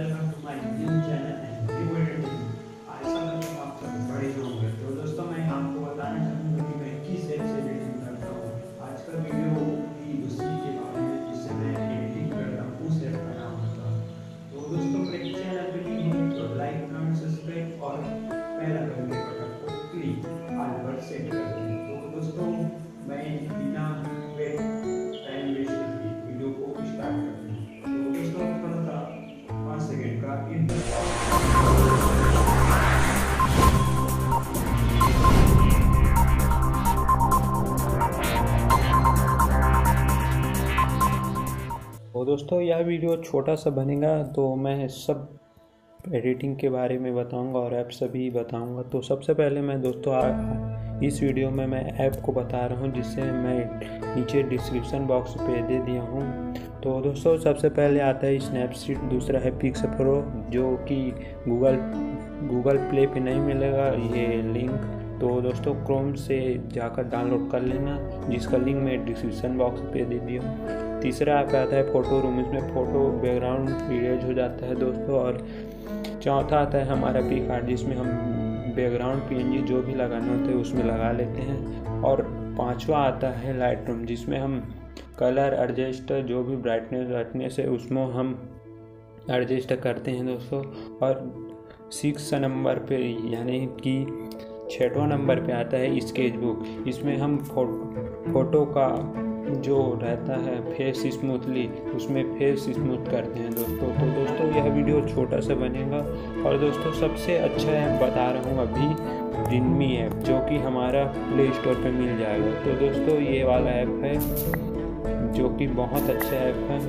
welcome to my new channel and new editing. आशा करता हूँ आप सब बड़े होंगे तो दोस्तों मैं आपको बताना चाहूँगा कि मैं किस ऐप से एडिटिंग करता हूँ आज का वीडियो की दूसरी के बारे में जिससे मैं एडिटिंग करता हूँ उस ऐप का नाम होता तो दोस्तों मेरे चैनल पर नहीं हो तो लाइक कमेंट सब्सक्राइब और पहला घंटे दोस्तों, यह वीडियो छोटा सा बनेगा तो मैं सब एडिटिंग के बारे में बताऊँगा और ऐप सभी बताऊँगा। तो सबसे पहले मैं दोस्तों इस वीडियो में मैं ऐप को बता रहा हूँ, जिसे मैं नीचे डिस्क्रिप्शन बॉक्स पे दे दिया हूँ। तो दोस्तों, सबसे पहले आता है स्नैपसीड दूसरा है पिक्स प्रो जो कि गूगल गूगल प्ले पे नहीं मिलेगा, ये लिंक तो दोस्तों क्रोम से जाकर डाउनलोड कर लेना, जिसका लिंक मैं डिस्क्रिप्शन बॉक्स पे दे दिया हूँ। तीसरा ऐप आता है फ़ोटो रूम इसमें फ़ोटो बैकग्राउंड इरेज हो जाता है दोस्तों, और चौथा आता है हमारा पी कार्ड जिसमें हम बैकग्राउंड पीएनजी जो भी लगाना होता है उसमें लगा लेते हैं। और पांचवा आता है लाइट रूम जिसमें हम कलर एडजस्ट जो भी ब्राइटनेस वाइटनेस है उसमें हम एडजस्ट करते हैं दोस्तों। और सिक्स नंबर पे, यानी कि छठवा नंबर पे आता है स्केच बुक। इसमें हम फ़ोटो फ़ोटो का जो रहता है, फेस स्मूथली, उसमें फेस स्मूथ करते हैं दोस्तों। तो दोस्तों, यह वीडियो छोटा सा बनेगा। और दोस्तों, सबसे अच्छा ऐप बता रहा हूँ, अभी रिनमी ऐप, जो कि हमारा प्ले स्टोर पर मिल जाएगा। तो दोस्तों, ये वाला ऐप है, जो कि बहुत अच्छा ऐप है।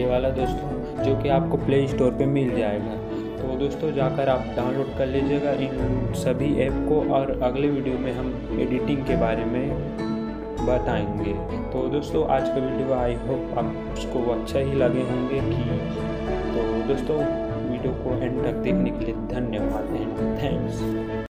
ये वाला दोस्तों, जो कि आपको प्ले स्टोर पर मिल जाएगा। तो दोस्तों जाकर आप डाउनलोड कर लीजिएगा इन सभी ऐप को और अगले वीडियो में हम एडिटिंग के बारे में बताएँगे। तो दोस्तों आज का वीडियो आई होप आप उसको अच्छा ही लगे होंगे कि तो दोस्तों वीडियो को एंड तक देखने के लिए धन्यवाद एंड थैंक्स